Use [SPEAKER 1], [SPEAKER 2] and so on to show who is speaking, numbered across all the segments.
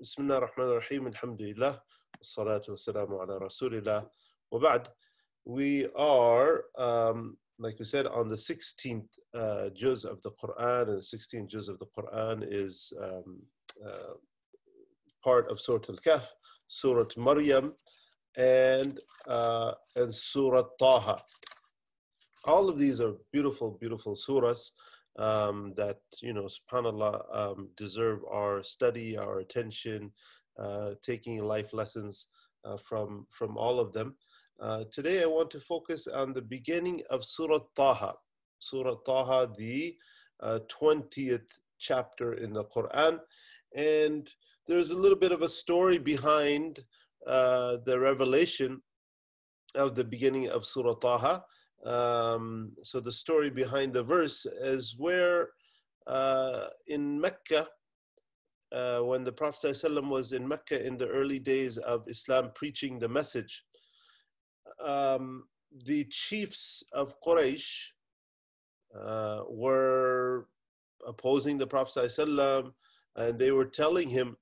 [SPEAKER 1] بسم الله الرحمن الرحيم الحمد لله والصلاة والسلام على رسول الله وبعد we are um, like we said on the 16th uh, juz of the Quran and the 16th juz of the Quran is um, uh, part of Surah Al-Kahf Surah Maryam and uh, and Surah Taha all of these are beautiful beautiful surahs um, that you know subhanallah um, deserve our study our attention uh, taking life lessons uh, from from all of them. Uh, today i want to focus on the beginning of surah taha. Surah taha the 20th uh, chapter in the quran. And there's a little bit of a story behind uh, the revelation of the beginning of surah taha um, so the story behind the verse is where uh, in Mecca, uh, when the Prophet ﷺ was in Mecca in the early days of Islam preaching the message, um, the chiefs of Quraysh uh, were opposing the Prophet ﷺ and they were telling him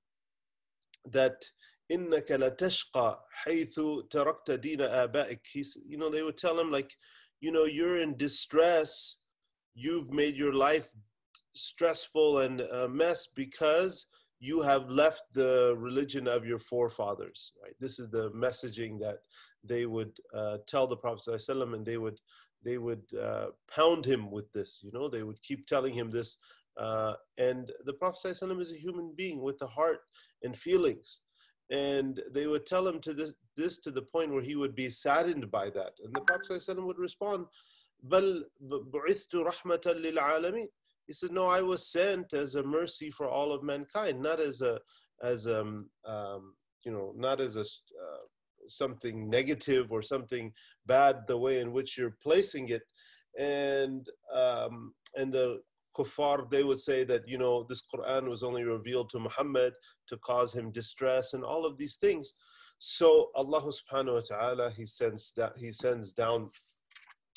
[SPEAKER 1] that إنك لتشقى حيث تركت دين آبائك. you know, they would tell him like, you know you're in distress. You've made your life stressful and a mess because you have left the religion of your forefathers right? This is the messaging that they would uh, tell the prophet ﷺ and they would they would uh, pound him with this you know? They would keep telling him this uh, and the prophet ﷺ is a human being with a heart and feelings and they would tell him to this, this to the point where he would be saddened by that. And the Prophet ﷺ would respond, بل بعثت رحمة للعالمين. He said, No, I was sent as a mercy for all of mankind, not as a as um, um you know, not as a uh, something negative or something bad the way in which you're placing it. And um, and the kuffar, they would say that, you know, this Quran was only revealed to Muhammad to cause him distress and all of these things. So Allah subhanahu wa ta'ala, He sends, that, he sends down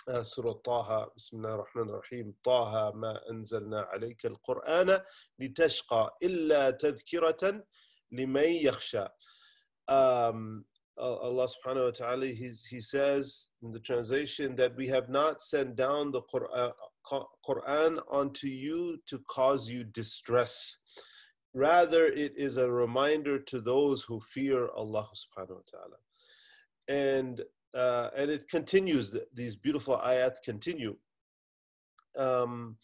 [SPEAKER 1] uh, Surah Taha, Bismillah ar-Rahman ar-Rahim, Taha ma anzalna alayka al-Qur'ana litashqa illa tadhkiratan liman yakhsha. Um, Allah subhanahu wa ta'ala, he says in the translation that we have not sent down the Quran, Quran unto you to cause you distress. Rather, it is a reminder to those who fear Allah subhanahu wa ta'ala. And, uh, and it continues, these beautiful ayat continue. Um,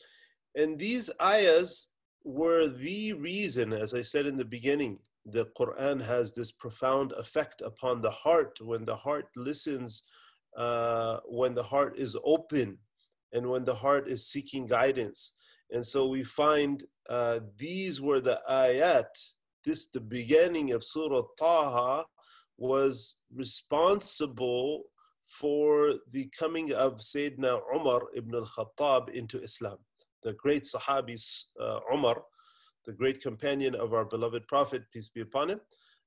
[SPEAKER 1] and these ayahs were the reason, as I said in the beginning, the Quran has this profound effect upon the heart when the heart listens, uh, when the heart is open and when the heart is seeking guidance. And so we find uh, these were the ayat, this the beginning of Surah Taha was responsible for the coming of Sayyidina Umar ibn al-Khattab into Islam. The great Sahabi uh, Umar, the great companion of our beloved Prophet, peace be upon him,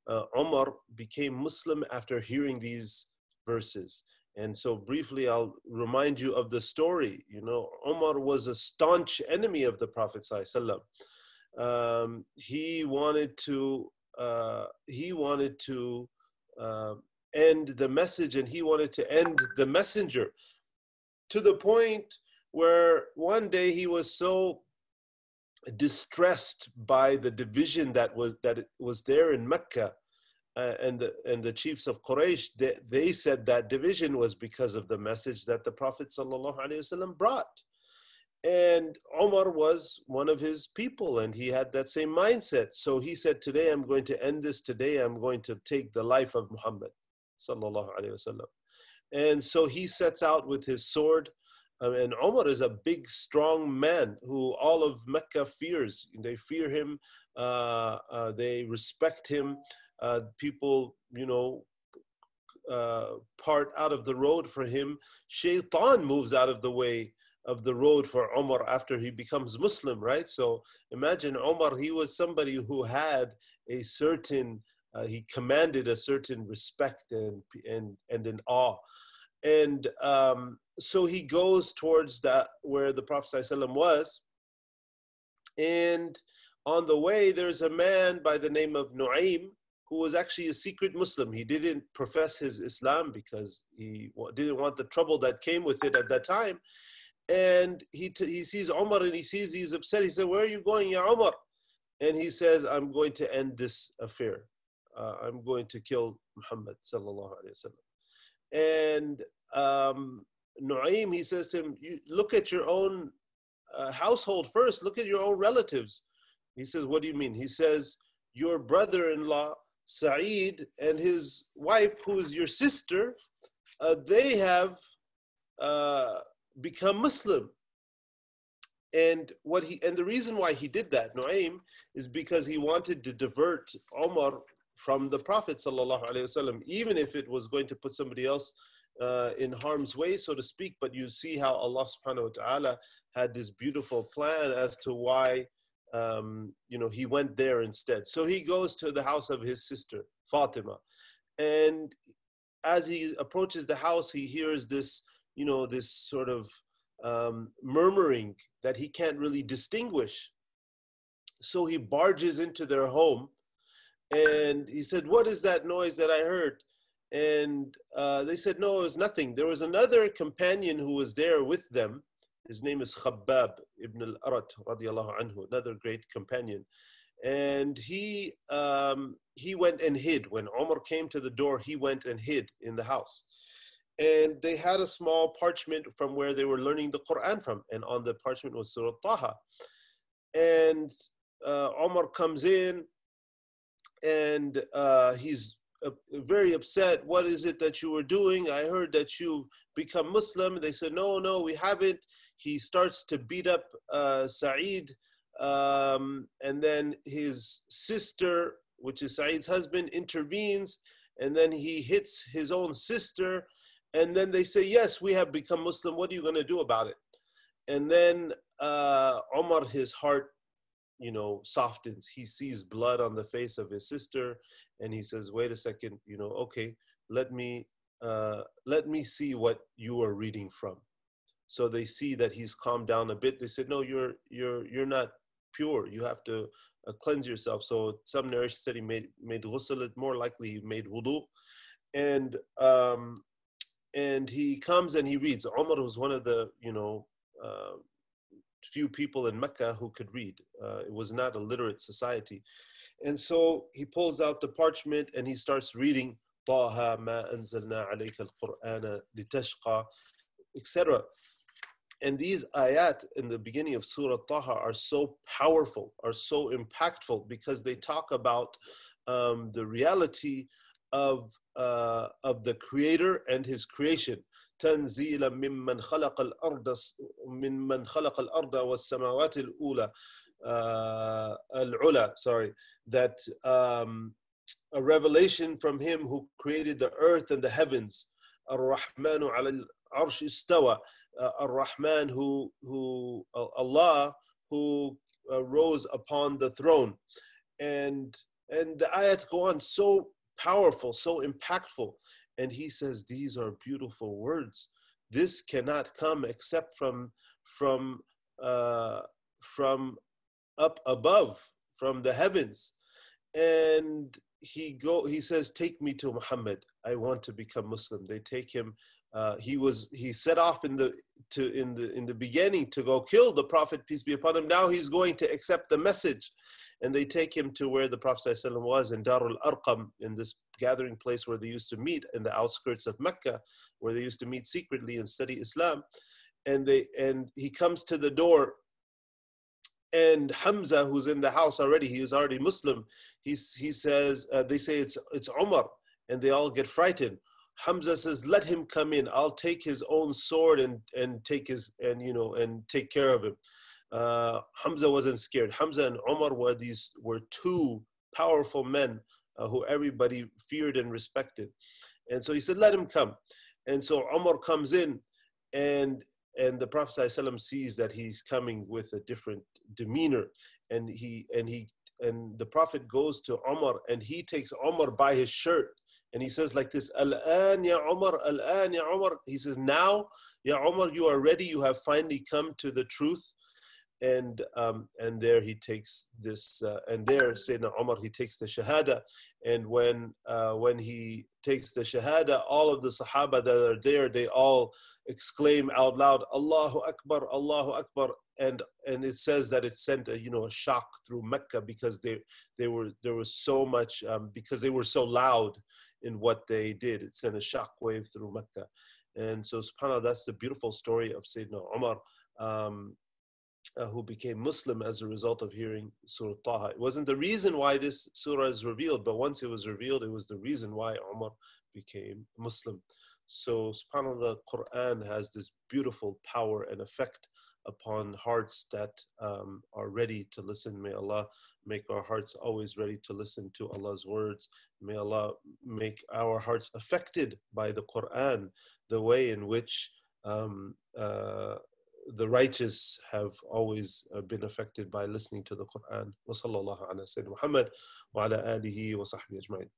[SPEAKER 1] uh, Umar became Muslim after hearing these verses. And so, briefly, I'll remind you of the story. You know, Omar was a staunch enemy of the Prophet. Um, he wanted to, uh, he wanted to uh, end the message and he wanted to end the messenger to the point where one day he was so distressed by the division that was that was there in Mecca uh, and the and the chiefs of Quraysh they, they said that division was because of the message that the Prophet ﷺ brought. And Omar was one of his people and he had that same mindset. So he said, Today I'm going to end this, today I'm going to take the life of Muhammad. And so he sets out with his sword. Um, and Omar is a big, strong man who all of Mecca fears. They fear him, they respect him uh, people, you know, uh, part out of the road for him. Shaitan moves out of the way of the road for Umar after he becomes Muslim, right? So imagine Umar, he was somebody who had a certain, uh, he commanded a certain respect and, and, and an awe. And um, so he goes towards that where the Prophet ﷺ was. And on the way, there's a man by the name of Nu'aym who was actually a secret Muslim. He didn't profess his Islam because he didn't want the trouble that came with it at that time. And he, he sees Umar and he sees he's upset. He said, Where are you going, Ya Umar? And he says, I'm going to end this affair. Uh, I'm going to kill Muhammad. And um, Nu'aym, he says to him, Look at your own uh, household first, look at your own relatives. He says, What do you mean? He says, Your brother in law, Sa'id, and his wife, who is your sister, uh, they have uh, become Muslim. And what he and the reason why he did that, Nu'aym, is because he wanted to divert Omar from the Prophet وسلم, even if it was going to put somebody else uh, in harm's way, so to speak. But you see how Allah subhanahu wa ta'ala had this beautiful plan as to why um, you know, he went there instead. So he goes to the house of his sister, Fatima. And as he approaches the house, he hears this, you know, this sort of um, murmuring that he can't really distinguish. So he barges into their home and he said, What is that noise that I heard? And uh, they said, No, it was nothing. There was another companion who was there with them his name is Khabbab ibn al-Arat radiallahu anhu, another great companion. And he, um, he went and hid. When Omar came to the door, he went and hid in the house. And they had a small parchment from where they were learning the Quran from. And on the parchment was Surah Taha. And uh, Omar comes in and uh, he's uh, very upset. What is it that you were doing? I heard that you become Muslim. They said, No, no, we haven't he starts to beat up uh, Sa'id, um, and then his sister, which is Sa'id's husband, intervenes, and then he hits his own sister, and then they say, "Yes, we have become Muslim. What are you going to do about it?" And then uh, Omar, his heart, you know, softens. He sees blood on the face of his sister, and he says, "Wait a second, you know, okay, let me." Uh, let me see what you are reading from so they see that he's calmed down a bit they said no you're you're you're not pure you have to uh, cleanse yourself so some narration said he made made ghusl more likely he made wudu and um and he comes and he reads Umar was one of the you know uh, few people in Mecca who could read uh, it was not a literate society and so he pulls out the parchment and he starts reading طه ما أنزلنا عليك القرآن لتشقى etc and these ayat in the beginning of Surah Taha are so powerful, are so impactful because they talk about um, the reality of, uh, of the Creator and His creation. تنزيلا ممن خلق الأرض ممن خلق الأرض والسماوات الأولى uh, العلا sorry that um, a revelation from him who created the earth and the heavens الرحمن على العرش استوى uh, Ar-Rahman, who, who uh, Allah, who uh, rose upon the throne. And, and the ayat go on so powerful, so impactful. And he says, these are beautiful words. This cannot come except from, from, uh, from up above, from the heavens. And he go he says take me to muhammad i want to become muslim they take him uh, he was he set off in the to in the in the beginning to go kill the prophet peace be upon him. Now he's going to accept the message. And they take him to where the prophet ﷺ was in darul arqam in this gathering place where they used to meet in the outskirts of mecca where they used to meet secretly and study islam. And they and he comes to the door. And Hamza, who's in the house already, he is already Muslim. He's, he says, uh, they say it's it's Umar, and they all get frightened. Hamza says, "Let him come in. I'll take his own sword and and take his and you know and take care of him." Uh, Hamza wasn't scared. Hamza and Omar were these were two powerful men uh, who everybody feared and respected, and so he said, "Let him come." And so Omar comes in, and and the Prophet ﷺ sees that he's coming with a different demeanor, and he and he and the Prophet goes to Omar and he takes Omar by his shirt and he says like this, Al-an ya Umar, Al-an ya Umar. He says, now, ya Umar, you are ready. You have finally come to the truth. and um, and there he takes this uh, and there Sayyidina Umar he takes the shahada and when uh, when he takes the shahada all of the sahaba that are there they all exclaim out loud Allahu Akbar Allahu Akbar and and it says that it sent a you know a shock through Mecca because they they were there was so much um, because they were so loud in what they did it sent a shock wave through Mecca and so subhanallah that's the beautiful story of Sayyidina Umar um, uh, who became Muslim as a result of hearing Surah Taha. It wasn't the reason why this surah is revealed, but once it was revealed, it was the reason why Umar became Muslim. So, subhanAllah, the Quran has this beautiful power and effect upon hearts that um, are ready to listen. May Allah make our hearts always ready to listen to Allah's words. May Allah make our hearts affected by the Quran, the way in which um, uh, the righteous have always uh, been affected by listening to the Quran. Wa sallallahu ala Muhammad wa ala alihi wa sahbihi ajma'in.